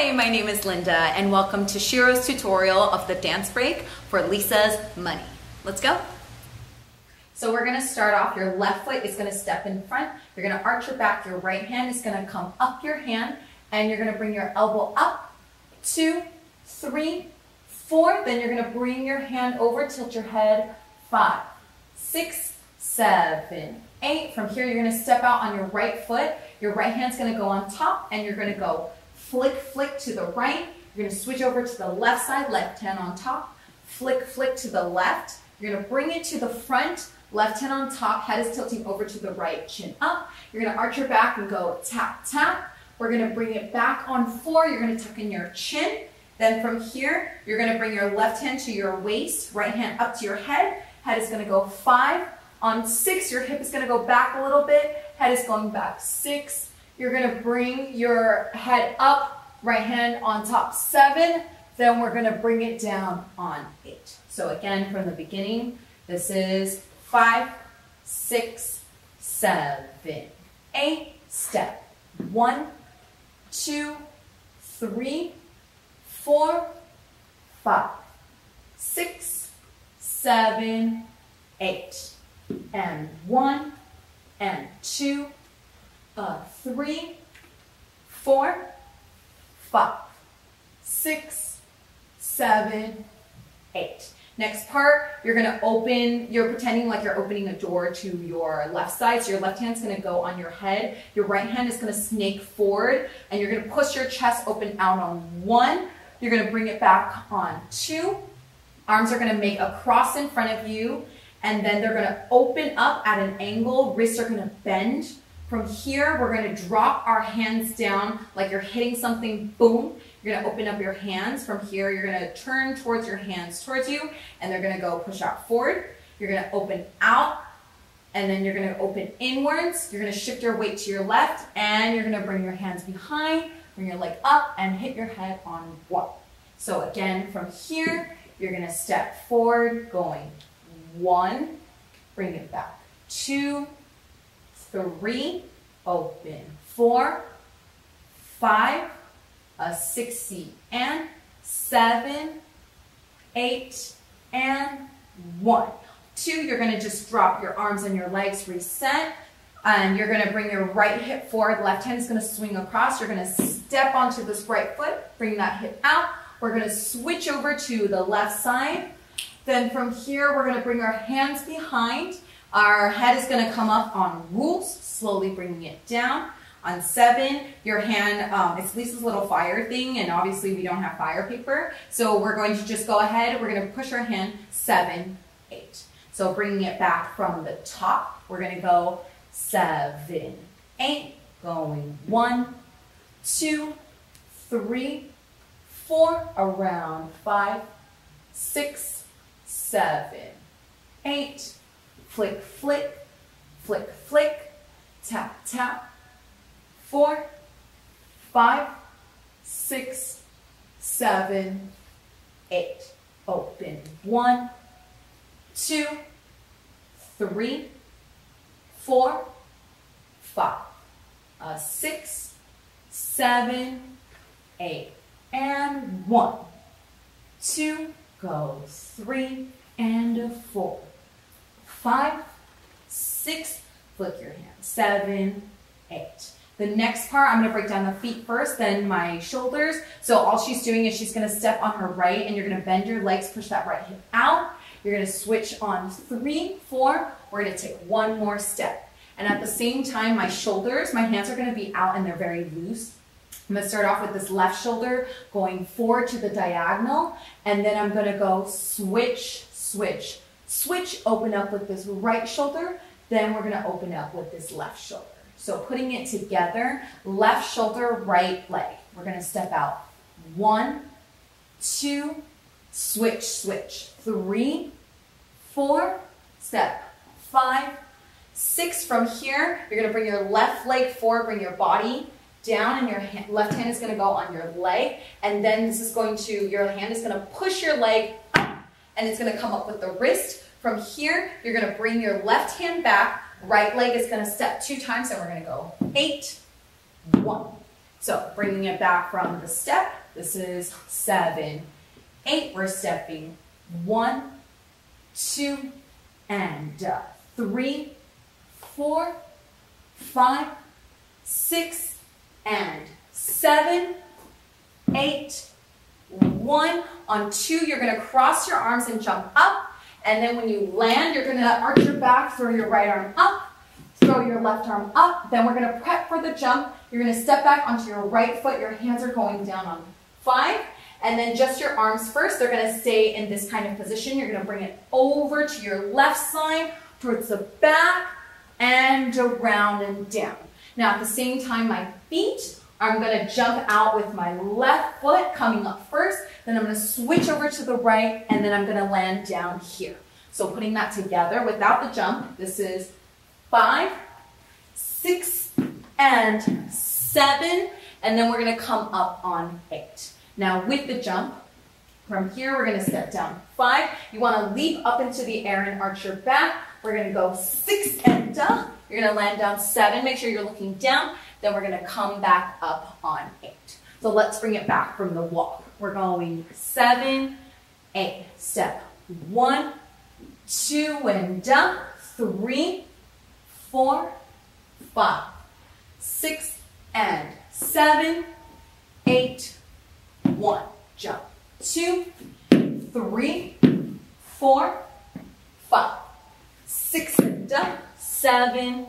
Hi, my name is Linda and welcome to SHERO's tutorial of the dance break for Lisa's Money. Let's go. So we're gonna start off, your left foot is gonna step in front, you're gonna arch your back, your right hand is gonna come up your hand, and you're gonna bring your elbow up, two, three, four, then you're gonna bring your hand over, tilt your head, five, six, seven, eight. From here, you're gonna step out on your right foot, your right hand's gonna go on top, and you're gonna go flick, flick to the right, you're gonna switch over to the left side, left hand on top, flick, flick to the left, you're gonna bring it to the front, Left hand on top, head is tilting over to the right, chin up. You're gonna arch your back and go tap, tap. We're gonna bring it back on four. You're gonna tuck in your chin. Then from here, you're gonna bring your left hand to your waist, right hand up to your head. Head is gonna go five. On six, your hip is gonna go back a little bit. Head is going back six. You're gonna bring your head up, right hand on top seven. Then we're gonna bring it down on eight. So again, from the beginning, this is five, six, seven, eight. Step. One, two, three, four, five, six, seven, eight. And one, and two, uh, three, four, five, six, seven, eight. Next part, you're gonna open, you're pretending like you're opening a door to your left side. So your left hand's gonna go on your head. Your right hand is gonna snake forward and you're gonna push your chest open out on one. You're gonna bring it back on two. Arms are gonna make a cross in front of you and then they're gonna open up at an angle. Wrists are gonna bend. From here, we're gonna drop our hands down like you're hitting something, boom. You're gonna open up your hands. From here, you're gonna turn towards your hands towards you, and they're gonna go push out forward. You're gonna open out, and then you're gonna open inwards. You're gonna shift your weight to your left, and you're gonna bring your hands behind, bring your leg up, and hit your head on one. So again, from here, you're gonna step forward, going one, bring it back, two, three, open, four, five, a 60 and seven, eight, and one. Two, you're gonna just drop your arms and your legs, reset, and you're gonna bring your right hip forward, left hand is gonna swing across. You're gonna step onto this right foot, bring that hip out. We're gonna switch over to the left side. Then from here, we're gonna bring our hands behind. Our head is gonna come up on rules, slowly bringing it down. On seven, your hand, um, it's Lisa's little fire thing, and obviously we don't have fire paper. So we're going to just go ahead, we're gonna push our hand, seven, eight. So bringing it back from the top, we're gonna go seven, eight, going one, two, three, four, around five, six, seven, eight, flick, flick, flick, flick, tap, tap, four, five, six, seven, eight. Open. One, two, three, four, five, uh, six, seven, eight, and one, two, go, three, and four, five, six, flick your hand, seven, eight. The next part, I'm gonna break down the feet first, then my shoulders. So all she's doing is she's gonna step on her right and you're gonna bend your legs, push that right hip out. You're gonna switch on three, four, we're gonna take one more step. And at the same time, my shoulders, my hands are gonna be out and they're very loose. I'm gonna start off with this left shoulder going forward to the diagonal, and then I'm gonna go switch, switch, switch, open up with this right shoulder, then we're gonna open up with this left shoulder. So putting it together, left shoulder, right leg. We're gonna step out. One, two, switch, switch. Three, four, step. Five, six. From here, you're gonna bring your left leg forward, bring your body down and your hand, left hand is gonna go on your leg. And then this is going to, your hand is gonna push your leg and it's gonna come up with the wrist. From here, you're gonna bring your left hand back, Right leg is gonna step two times and we're gonna go eight, one, So bringing it back from the step, this is seven, eight. We're stepping one, two, and uh, three, four, five, six, and seven, eight, one. On two, you're gonna cross your arms and jump up. And then when you land, you're gonna arch your back, throw your right arm up, throw your left arm up. Then we're gonna prep for the jump. You're gonna step back onto your right foot. Your hands are going down on five. And then just your arms first. They're gonna stay in this kind of position. You're gonna bring it over to your left side, towards the back, and around and down. Now at the same time, my feet, I'm gonna jump out with my left foot coming up first, then I'm gonna switch over to the right, and then I'm gonna land down here. So putting that together without the jump, this is five, six, and seven, and then we're gonna come up on eight. Now with the jump, from here we're gonna step down five. You wanna leap up into the air and arch your back. We're gonna go six and down. You're gonna land down seven. Make sure you're looking down. Then we're gonna come back up on eight. So let's bring it back from the walk. We're going seven, eight. Step one, two, and down. Three, four, five, six, and seven, eight, one. Jump. Two, three, four, five, six, and down. Seven,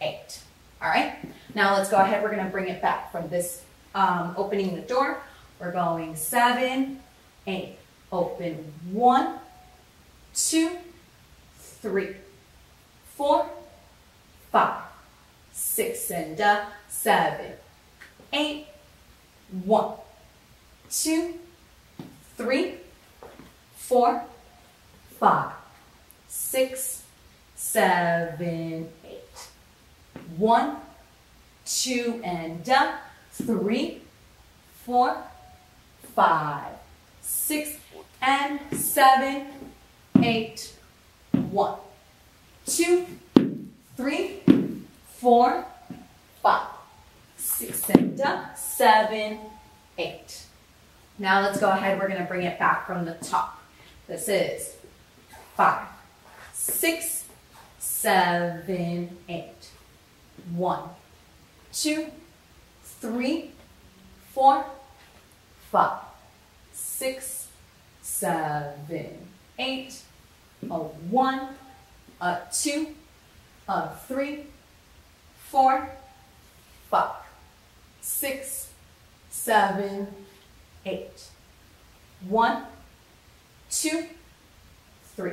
eight. All right. Now let's go ahead. We're going to bring it back from this um, opening the door. We're going seven, eight. Open one, two, three, four, five, six, and uh, seven, eight, one, two, three, four, five, six, seven, eight. One, two, and up, Three, four, five, six, and seven, eight. One, two, three, four, five, six, and up, Seven, eight. Now let's go ahead. We're going to bring it back from the top. This is five, six, seven, eight. One, two, three, four, five, six, seven, eight. A one, a two, a three, four, five, six, seven, eight. One, two, three,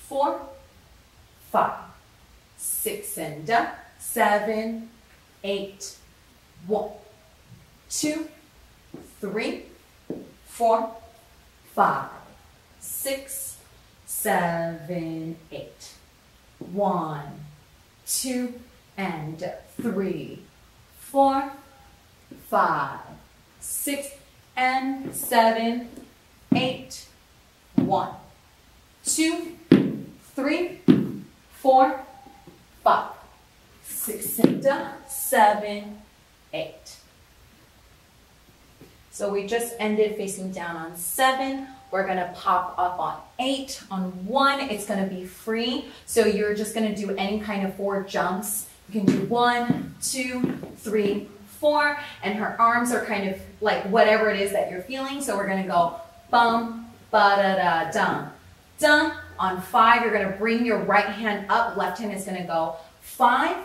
four, five, six, and down, seven, eight, one, two, three, four, five, six, seven, eight. One, two, and three, four, five, six, and seven, eight, one, two, three, four, five, six, and seven, eight. So we just ended facing down on seven. We're gonna pop up on eight. On one, it's gonna be free. So you're just gonna do any kind of four jumps. You can do one, two, three, four, and her arms are kind of like whatever it is that you're feeling. So we're gonna go bum, ba da da dum, dum. On five, you're gonna bring your right hand up. Left hand is gonna go five,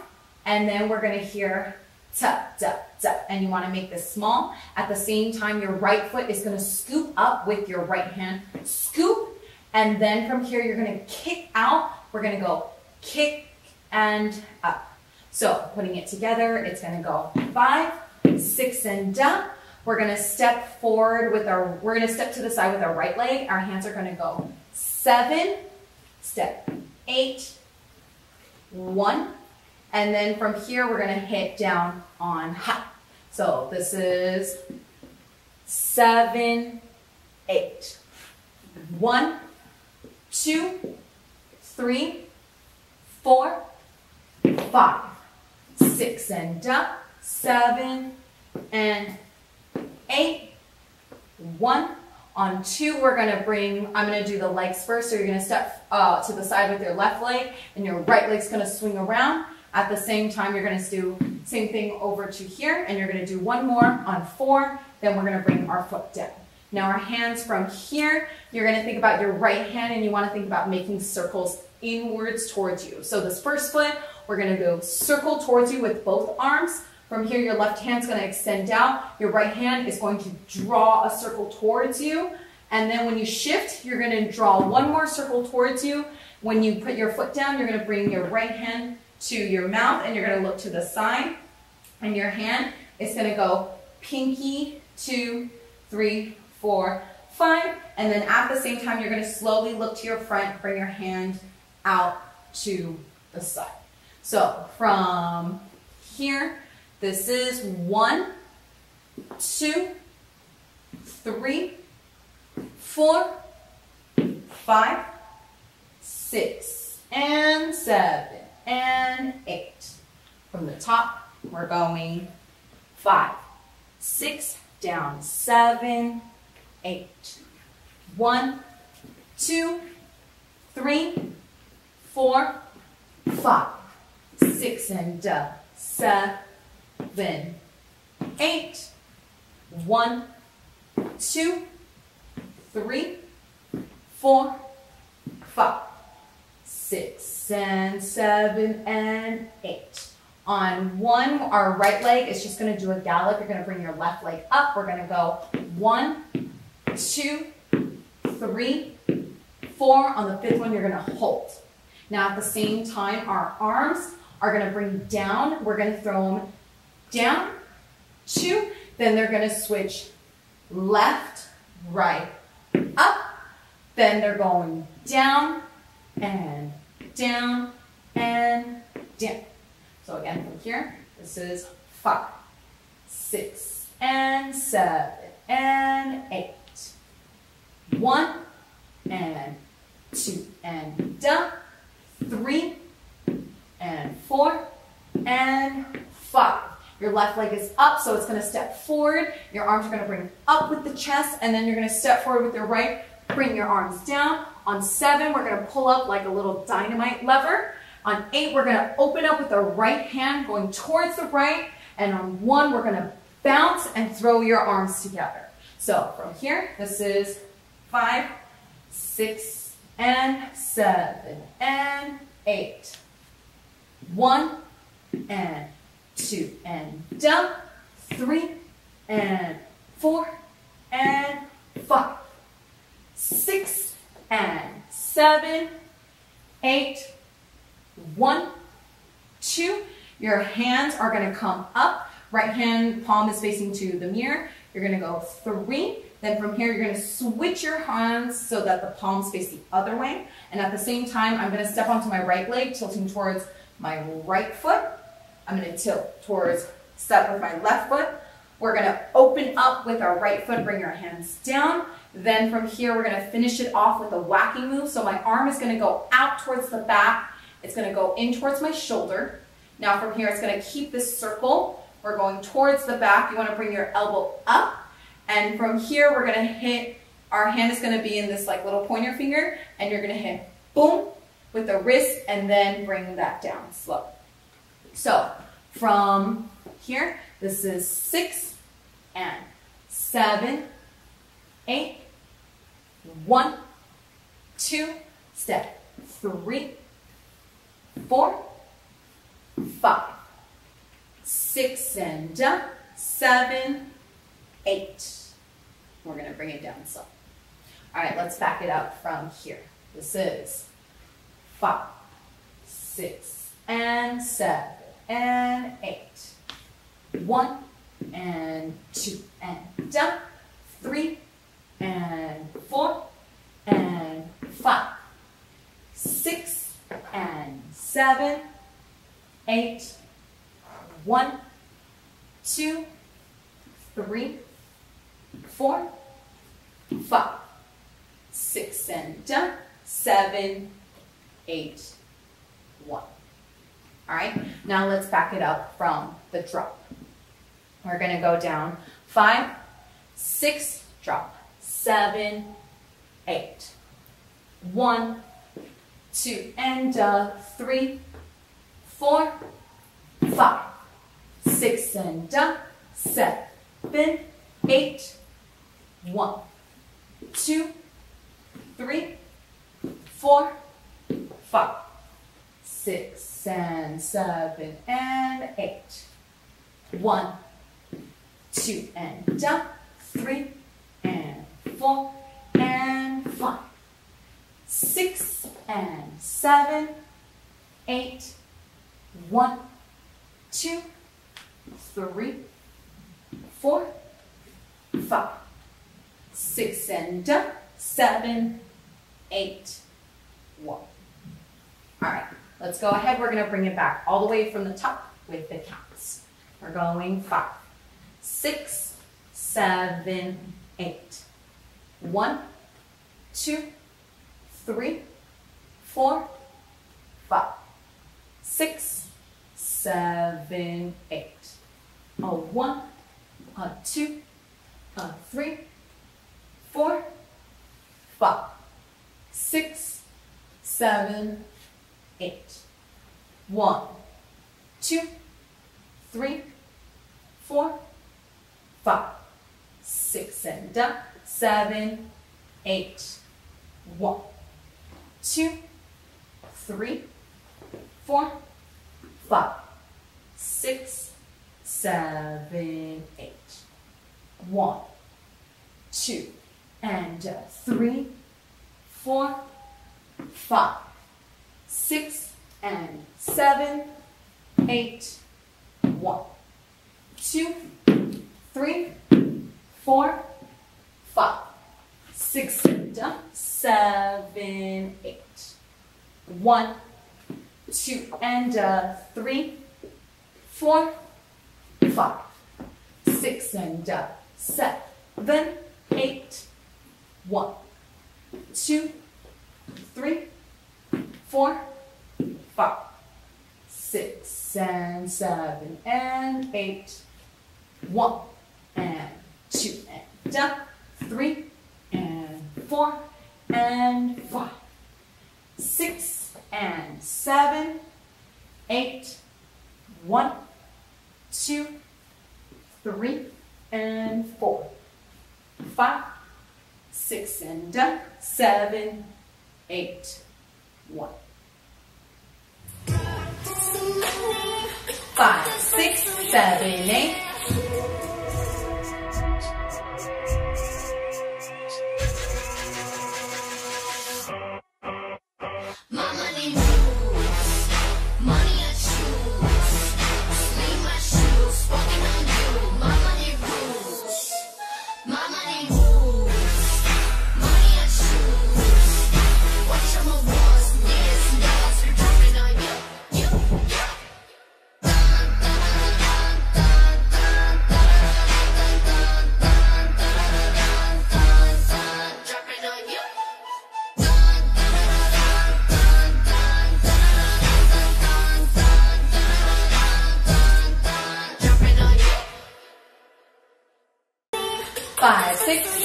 and then we're gonna hear ta da da. And you wanna make this small. At the same time, your right foot is gonna scoop up with your right hand. Scoop, and then from here, you're gonna kick out. We're gonna go kick and up. So putting it together, it's gonna go five, six, and down. We're gonna step forward with our, we're gonna step to the side with our right leg. Our hands are gonna go seven, step eight, one, and then from here, we're gonna hit down on high. So this is seven, eight. One, two, three, four, five, six, and up, seven, and eight. One. On two, we're gonna bring, I'm gonna do the legs first. So you're gonna step uh, to the side with your left leg and your right leg's gonna swing around. At the same time, you're gonna do same thing over to here and you're gonna do one more on four. Then we're gonna bring our foot down. Now our hands from here, you're gonna think about your right hand and you wanna think about making circles inwards towards you. So this first foot, we're gonna go circle towards you with both arms. From here, your left hand's gonna extend out. Your right hand is going to draw a circle towards you. And then when you shift, you're gonna draw one more circle towards you. When you put your foot down, you're gonna bring your right hand to your mouth and you're gonna look to the side. And your hand is gonna go pinky, two, three, four, five. And then at the same time, you're gonna slowly look to your front, bring your hand out to the side. So from here, this is one, two, three, four, five, six, and seven, and eight. From the top, we're going five, six, down, seven, eight. One, two, three, four, five, six, and uh, seven, eight, one, two, three, four, five, six, and seven, and eight. On one, our right leg is just gonna do a gallop. You're gonna bring your left leg up. We're gonna go one, two, three, four. On the fifth one, you're gonna hold. Now at the same time, our arms are gonna bring down. We're gonna throw them down, two, then they're gonna switch left, right, up, then they're going down, and down, and down. So again, from here, this is five, six, and seven, and eight. One, and two, and down, three, and four, and five. Your left leg is up, so it's gonna step forward. Your arms are gonna bring up with the chest, and then you're gonna step forward with your right, bring your arms down. On seven, we're gonna pull up like a little dynamite lever. On eight, we're gonna open up with the right hand going towards the right, and on one, we're gonna bounce and throw your arms together. So from here, this is five, six, and seven, and eight. One, and two, and down, three, and four, and five, and seven, eight, one, two. Your hands are gonna come up. Right hand palm is facing to the mirror. You're gonna go three. Then from here, you're gonna switch your hands so that the palms face the other way. And at the same time, I'm gonna step onto my right leg, tilting towards my right foot. I'm gonna tilt towards, step with my left foot. We're gonna open up with our right foot, bring our hands down. Then from here, we're gonna finish it off with a whacking move. So my arm is gonna go out towards the back. It's gonna go in towards my shoulder. Now from here, it's gonna keep this circle. We're going towards the back. You wanna bring your elbow up. And from here, we're gonna hit, our hand is gonna be in this like little pointer finger, and you're gonna hit boom with the wrist, and then bring that down slow. So from here, this is six and seven, eight, one, two, step, three, four, five, six and down, seven, eight. We're gonna bring it down slow. All right, let's back it up from here. This is five, six, and seven, and eight. One, and two, and down. Three, and four, and five. Six, and seven, eight. One, two, three, four, five. Six, and down. Seven, eight, one. All right, now let's back it up from the drop. We're gonna go down five, six, drop, seven, eight. One, two, and uh, three, four, five, six, and uh, seven, eight, one, two, three, four, five, six, and seven, and eight. One, two, and down, three, and four, and five, six, and seven, eight, one, two, three, four, five, six, and seven, eight, one. All right, let's go ahead. We're gonna bring it back all the way from the top with the counts. We're going five, six, seven, eight. One, two, three, four, five, six, seven, eight. A one, a two, a three, four, five, six, seven, eight. One, two, three, four, five, six, and down, seven, eight, one, two, three, four, five, six, seven, eight. One, two, and uh, three, four, five, six, and seven, eight, one, two, three, four, five, six, uh, seven, eight. One, two, and uh, three, four, five, six, and uh, seven, eight. One, two, three, four, five, six, and seven, and eight. One, and two, and down, three, and four, and five, six, and seven, eight, one, two, three, and four, five, six, and down, seven, eight, one. Five, six, seven, eight.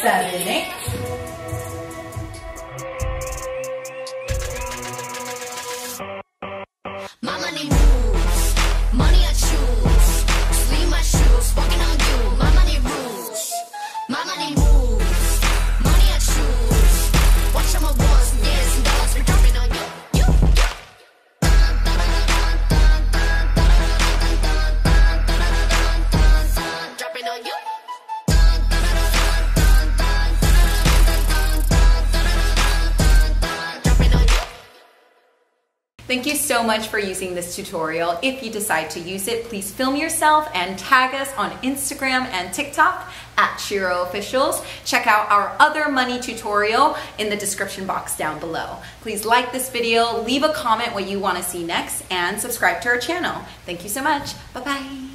Saturday Thank you so much for using this tutorial. If you decide to use it, please film yourself and tag us on Instagram and TikTok at SHERO Officials. Check out our other money tutorial in the description box down below. Please like this video, leave a comment what you want to see next, and subscribe to our channel. Thank you so much. Bye-bye.